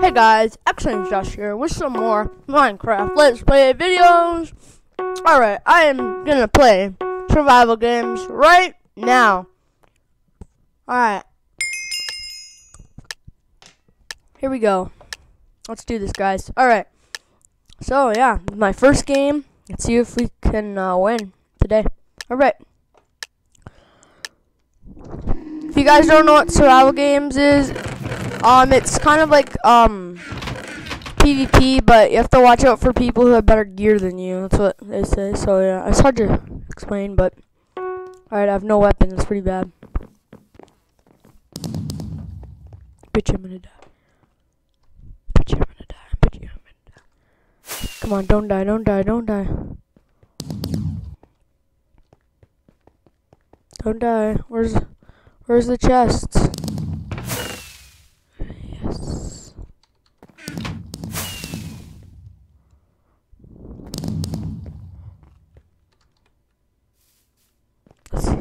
Hey guys, Excellent Josh here with some more Minecraft Let's Play videos. Alright, I am gonna play survival games right now. Alright. Here we go. Let's do this, guys. Alright. So, yeah, my first game. Let's see if we can uh, win today. Alright. If you guys don't know what survival games is, um, it's kind of like um PvP, but you have to watch out for people who have better gear than you. That's what they say. So yeah, it's hard to explain, but alright, I have no weapon. It's pretty bad. Bitch, I'm gonna die. Bitch, I'm gonna die. Bitch, I'm gonna die. Come on, don't die, don't die, don't die. Don't die. Where's Where's the chests? Yes. Let's see.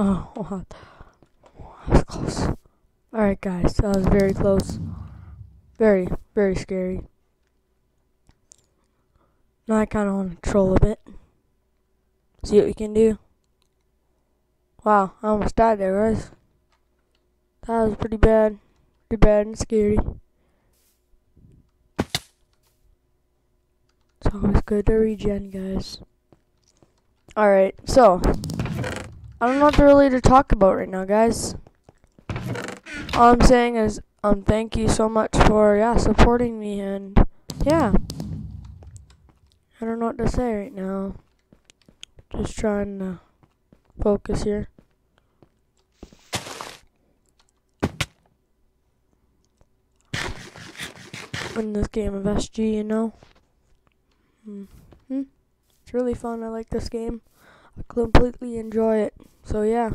Oh, wow. Oh, that was close. Alright, guys, that was very close. Very, very scary. Now I kind of want to troll a bit. See what we can do. Wow, I almost died there, guys. That was pretty bad. Pretty bad and scary. It's always good to regen, guys. Alright, so. I don't know what to really to talk about right now, guys. All I'm saying is, um, thank you so much for, yeah, supporting me, and, yeah. I don't know what to say right now. Just trying to focus here. In this game of SG, you know? Mm hmm. It's really fun. I like this game. Completely enjoy it. So yeah.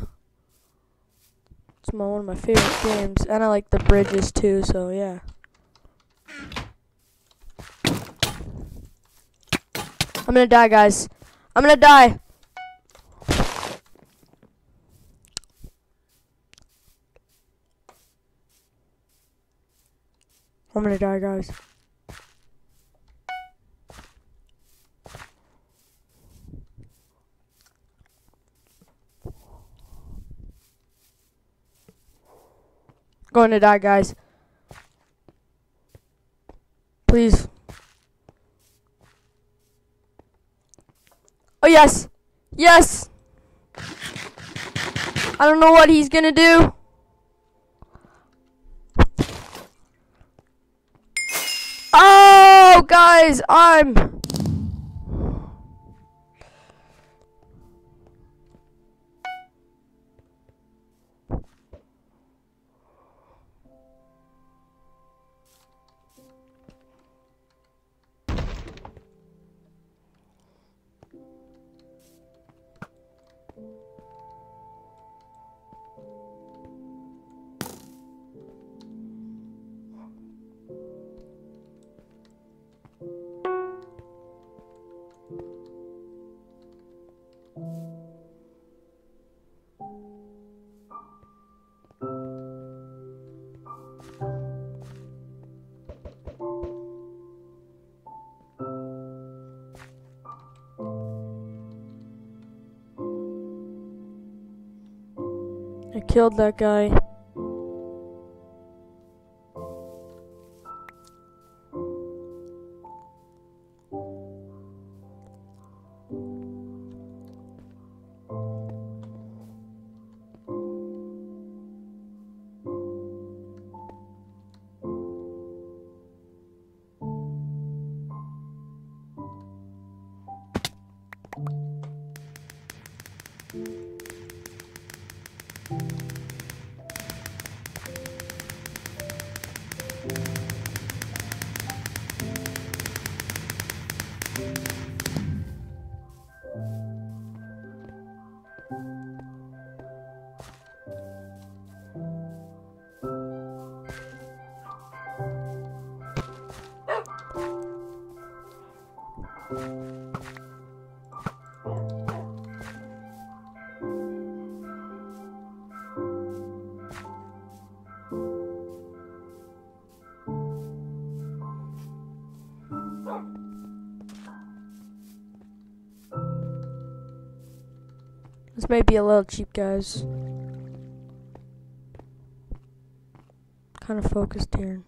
It's my one of my favorite games. And I like the bridges too, so yeah. I'm gonna die guys. I'm gonna die. I'm gonna die guys. Going to die, guys. Please. Oh, yes. Yes. I don't know what he's going to do. Oh, guys, I'm... killed that guy. This may be a little cheap, guys. Kind of focused here.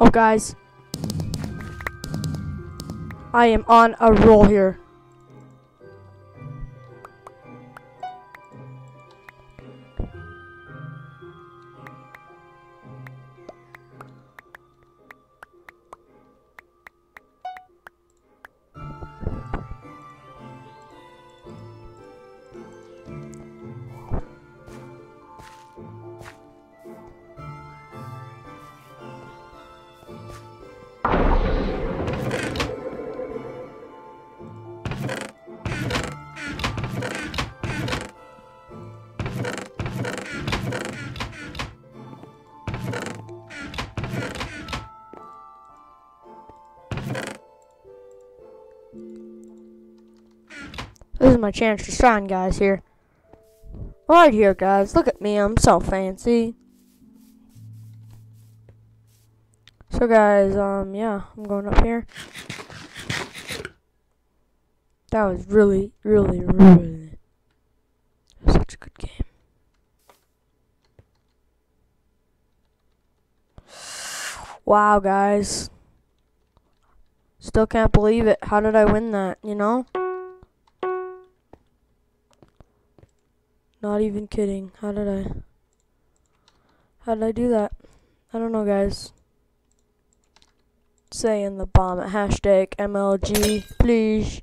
Oh, guys. I am on a roll here. Is my chance to shine, guys, here. Right here, guys. Look at me. I'm so fancy. So, guys, um, yeah, I'm going up here. That was really, really, really such a good game. Wow, guys. Still can't believe it. How did I win that, you know? Not even kidding. How did I? How did I do that? I don't know, guys. Say in the bomb at hashtag MLG, please.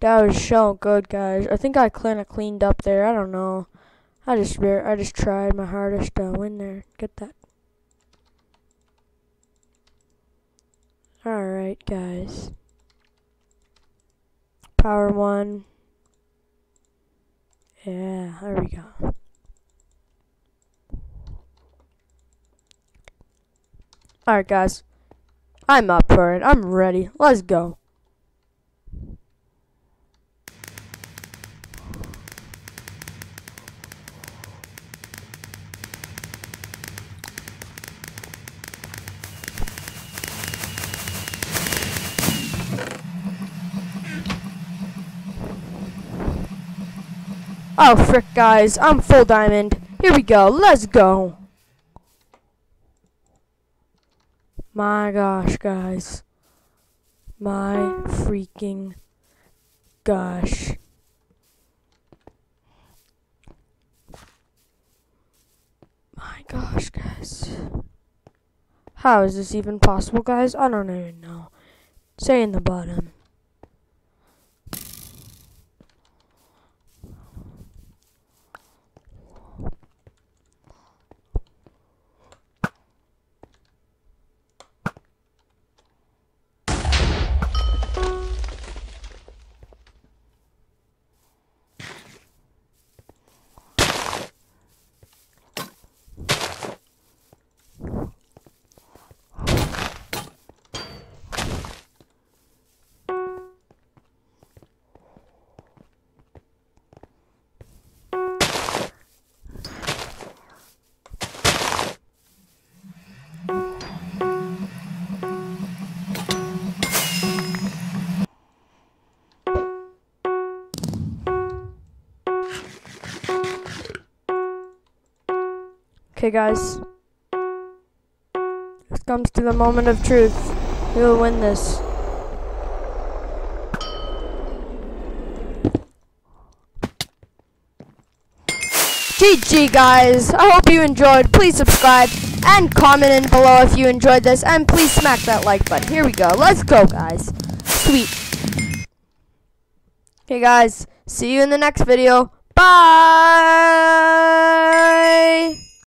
That was so good, guys. I think I kind of cleaned up there. I don't know. I just I just tried my hardest to win there. Get that. Alright, guys. Power one. Yeah, there we go. Alright, guys. I'm up for it. I'm ready. Let's go. Oh, frick, guys. I'm full diamond. Here we go. Let's go. My gosh, guys. My freaking gosh. My gosh, guys. How is this even possible, guys? I don't even know. Say in the bottom. Okay, guys. This comes to the moment of truth. Who will win this? GG guys. I hope you enjoyed. Please subscribe and comment in below if you enjoyed this. And please smack that like button. Here we go. Let's go guys. Sweet. Okay guys. See you in the next video. Bye.